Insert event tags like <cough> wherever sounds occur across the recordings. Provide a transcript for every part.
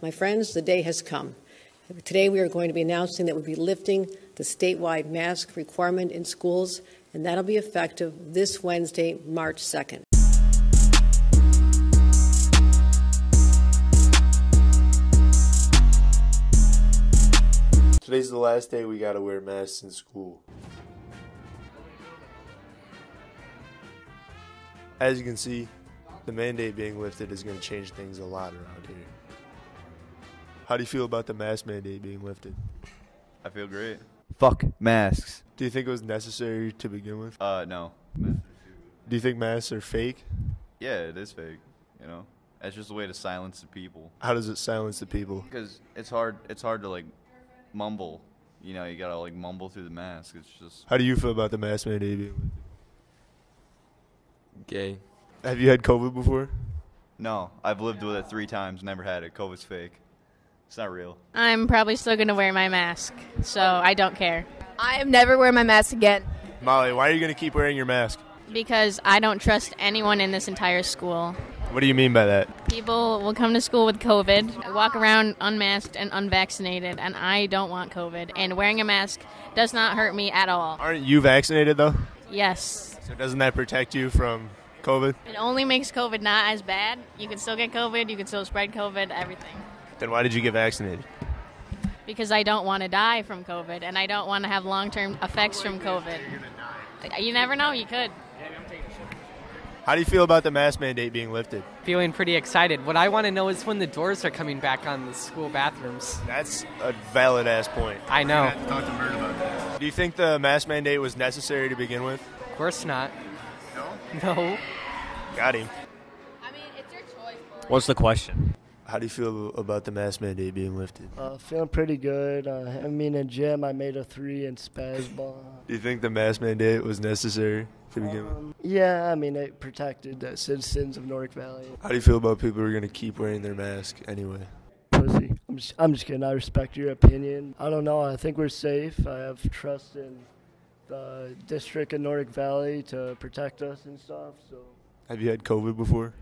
My friends, the day has come. Today, we are going to be announcing that we'll be lifting the statewide mask requirement in schools, and that'll be effective this Wednesday, March 2nd. Today's the last day we gotta wear masks in school. As you can see, the mandate being lifted is going to change things a lot around here. How do you feel about the mask mandate being lifted? I feel great. Fuck masks. Do you think it was necessary to begin with? Uh, no. Do you think masks are fake? Yeah, it is fake. You know, it's just a way to silence the people. How does it silence the people? Because it's hard. It's hard to like mumble. You know, you gotta like mumble through the mask. It's just. How do you feel about the mask mandate being lifted? Gay. Have you had COVID before? No, I've lived with it three times. Never had it. COVID's fake. It's not real. I'm probably still going to wear my mask, so I don't care. I am never wearing my mask again. Molly, why are you going to keep wearing your mask? Because I don't trust anyone in this entire school. What do you mean by that? People will come to school with COVID, walk around unmasked and unvaccinated, and I don't want COVID. And wearing a mask does not hurt me at all. Aren't you vaccinated though? Yes. So doesn't that protect you from COVID? It only makes COVID not as bad. You can still get COVID, you can still spread COVID, everything. Then why did you get vaccinated? Because I don't want to die from COVID, and I don't want to have long term effects from COVID. You never know, you could. How do you feel about the mask mandate being lifted? Feeling pretty excited. What I want to know is when the doors are coming back on the school bathrooms. That's a valid ass point. I know. talk to Mert about that. Do you think the mask mandate was necessary to begin with? Of course not. No. No. Got him. I mean, it's your choice. What's the question? How do you feel about the mask mandate being lifted? Uh, feeling pretty good. Uh, I mean, in gym, I made a three in spaz ball. Do <laughs> you think the mask mandate was necessary to begin with? Um, yeah, I mean, it protected the citizens of Nordic Valley. How do you feel about people who are going to keep wearing their mask anyway? Pussy. I'm just, I'm just kidding. I respect your opinion. I don't know. I think we're safe. I have trust in the district of Nordic Valley to protect us and stuff. So Have you had COVID before?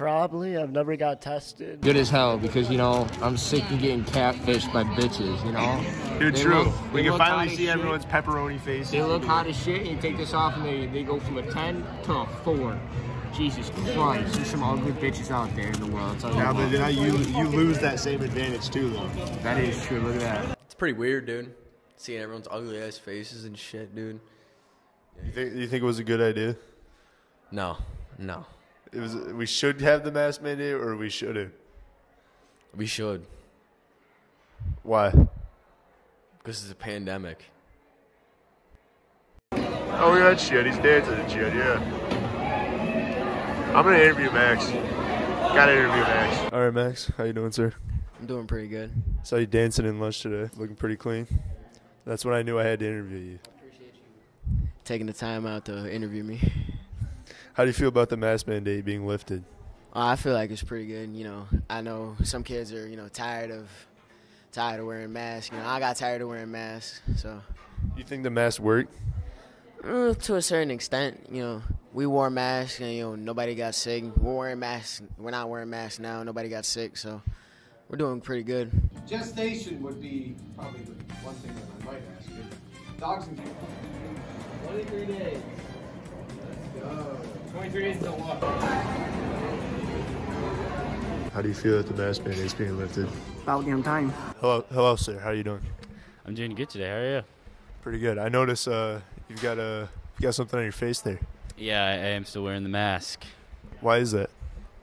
Probably I've never got tested. Good as hell because you know I'm sick of getting catfished by bitches. You know. Dude, They true. look- we can finally hot as see shit. everyone's pepperoni face. They look hot as shit, and you take this off, and they, they go from a 10 to a 4. Jesus Christ, there's some ugly bitches out there in the world. I'll tell you Yeah, what. but now you you lose that same advantage too, though. that is true. Look at that. It's pretty weird, dude. Seeing everyone's ugly ass faces and shit, dude. You think you think it was a good idea? No, no. It was. We should have the mask mandate, or we shouldn't. We should. Why? Because it's a pandemic. Oh, look at that shit. He's dancing and shit. Yeah. I'm gonna interview Max. Gotta interview Max. All right, Max. How you doing, sir? I'm doing pretty good. Saw you dancing in lunch today, looking pretty clean. That's when I knew I had to interview you. I appreciate you taking the time out to interview me. How do you feel about the mask mandate being lifted? Uh, I feel like it's pretty good. You know, I know some kids are you know tired of tired of wearing masks. You know, I got tired of wearing masks. So You think the mask worked? uh, to a certain extent, you know, we wore masks and you know nobody got sick. We're wearing masks. We're not wearing masks now. Nobody got sick. So we're doing pretty good. Gestation would be probably the one thing that I might ask you. Dogs and cats. 23 days. Let's go. 23 days until what? How do you feel that the mask mandate is being lifted? About damn time. Hello, hello, sir. How are you doing? I'm doing good today. How are you? Pretty good. I notice uh, you've got a you got something on your face there. Yeah, I, I am still wearing the mask. Why is that?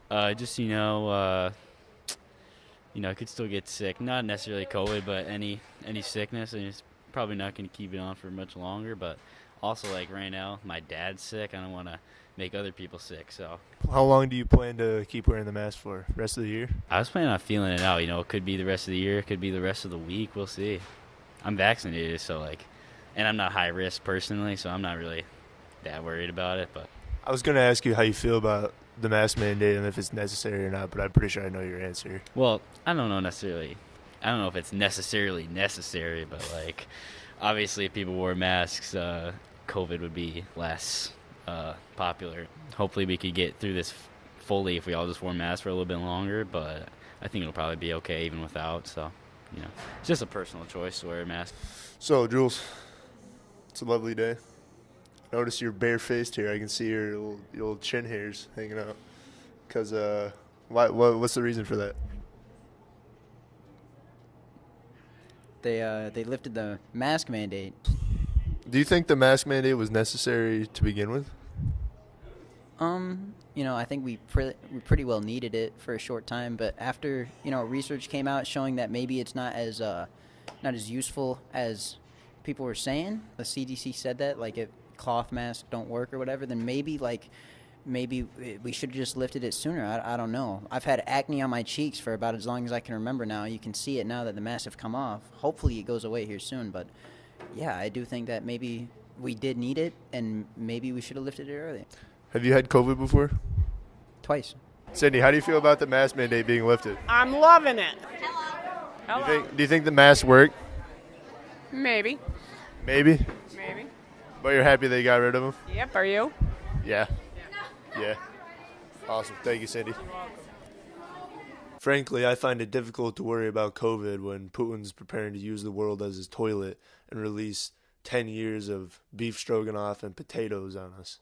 Uh, just you know, uh, you know, I could still get sick. Not necessarily COVID, but any any sickness, and it's probably not going to keep it on for much longer. But also, like right now, my dad's sick. I don't want to make other people sick. So How long do you plan to keep wearing the mask for? Rest of the year? I was planning on feeling it out. You know, it could be the rest of the year, it could be the rest of the week. We'll see. I'm vaccinated, so like, and I'm not high risk personally, so I'm not really that worried about it. But I was going to ask you how you feel about the mask mandate and if it's necessary or not, but I'm pretty sure I know your answer. Well, I don't know necessarily. I don't know if it's necessarily necessary, but like, obviously, if people wore masks, uh, COVID would be less uh, popular. Hopefully, we could get through this fully if we all just wore masks for a little bit longer. But I think it'll probably be okay even without. So, you know, it's just a personal choice to wear a mask. So, Jules, it's a lovely day. Notice you're barefaced here. I can see your little, your little chin hairs hanging out. Cause uh, why? What, what's the reason for that? They uh, they lifted the mask mandate. Do you think the mask mandate was necessary to begin with? Um, you know, I think we, pre- we pretty well needed it for a short time, but after you know research came out showing that maybe it's not as uh, not as useful as people were saying. The CDC said that like if cloth masks don't work or whatever, then maybe like maybe we should have just lifted it sooner. I, I don't know. I've had acne on my cheeks for about as long as I can remember now. You can see it now that the masks have come off. Hopefully it goes away here soon, but yeah, I do think that maybe we did need it and maybe we should have lifted it early. Have you had COVID before? Twice. Sydney, how do you feel about the mask mandate being lifted? I'm loving it. Do you think, do you think the masks work? Maybe. Maybe. Maybe. But you're happy they got rid of them? Yep. Are you? Yeah. Yeah. Awesome. Thank you, Cindy. Frankly, I find it difficult to worry about COVID when Putin's preparing to use the world as his toilet and release 10 years of beef stroganoff and potatoes on us.